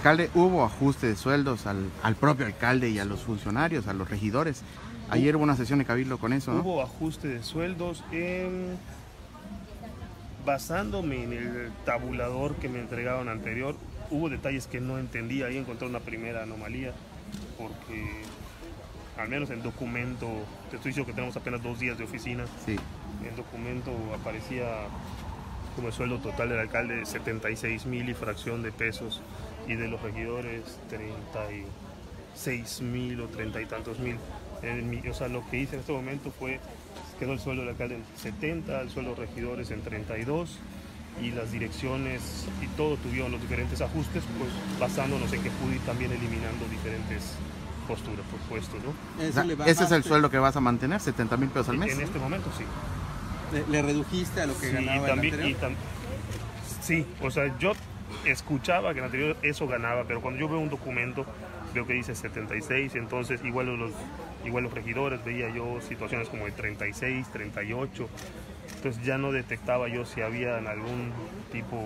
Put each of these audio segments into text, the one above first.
Alcalde, hubo ajuste de sueldos al, al propio alcalde y a los funcionarios, a los regidores. Ayer hubo una sesión de cabildo con eso, ¿no? Hubo ajuste de sueldos. en- basándome en el tabulador que me entregaron anterior, hubo detalles que no entendí. Ahí encontré una primera anomalía, porque al menos en documento, te estoy diciendo que tenemos apenas dos días de oficina, Sí. en documento aparecía como el sueldo total del alcalde 76 mil y fracción de pesos y de los regidores 36 mil o 30 y tantos mil. En mi- o sea, lo que hice en este momento fue, quedó el sueldo del alcalde en 70, el sueldo de los regidores en 32 y las direcciones y todo tuvieron los diferentes ajustes, pues basándonos en que pude ir también eliminando diferentes posturas, por supuesto, ¿no? Eso le ese es el sueldo que vas a mantener, 70 mil pesos al mes. En este momento sí. Le, le redujiste a lo que Sí, ganaba y también, el y anterior. tam- sí, o sea, yo escuchaba que en anterior eso ganaba, pero cuando yo veo un documento, veo que dice 76, entonces igual los, igual los regidores, veía yo situaciones como de 36, 38, entonces ya no detectaba yo si había algún tipo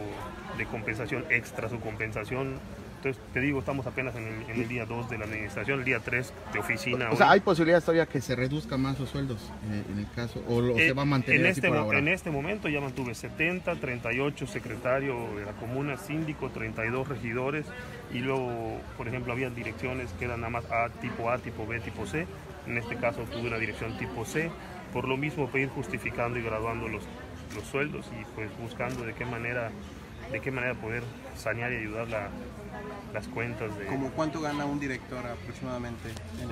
de compensación extra, su compensación. Entonces, te digo, estamos apenas en el, en el día 2 de la administración, el día 3 de oficina. O sea, hay posibilidades todavía que se reduzcan más los sueldos eh, en el caso, o, lo- se Eh, va a mantener en así este, por mo- ahora. en este momento ya mantuve 70, 38 secretario de la comuna, síndico, 32 regidores y luego, por ejemplo, había direcciones que eran nada más A, tipo A, tipo B, tipo C. En este caso tuve una dirección tipo C. Por lo mismo, para ir justificando y graduando los, los sueldos y pues buscando de qué manera, de qué manera poder sanear y ayudar la- las cuentas de, ¿Como cuánto gana un director aproximadamente? en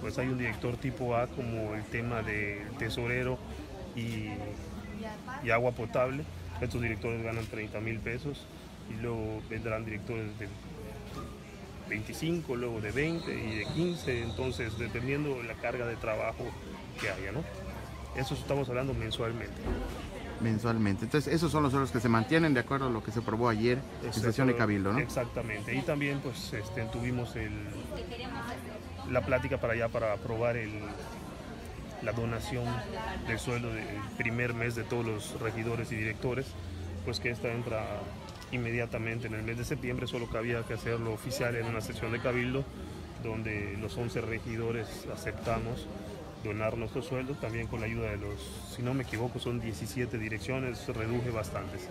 pues hay un director tipo A como el tema de tesorero y, y agua potable. Estos directores ganan 30 mil pesos y luego vendrán directores de 25, luego de 20 y de 15, entonces dependiendo de la carga de trabajo que haya, ¿no? Eso estamos hablando mensualmente. Mensualmente. Entonces, esos son los sueldos que se mantienen de acuerdo a lo que se aprobó ayer en sesión de cabildo, ¿no? Exactamente. Y también pues este, tuvimos el, la plática para allá para aprobar el, la donación del sueldo del primer mes de todos los regidores y directores, pues que esta entra inmediatamente en el mes de septiembre, solo que había que hacerlo oficial en una sesión de cabildo donde los 11 regidores aceptamos donar nuestros sueldos, también con la ayuda de los, si no me equivoco, son 17 direcciones, reduje bastantes.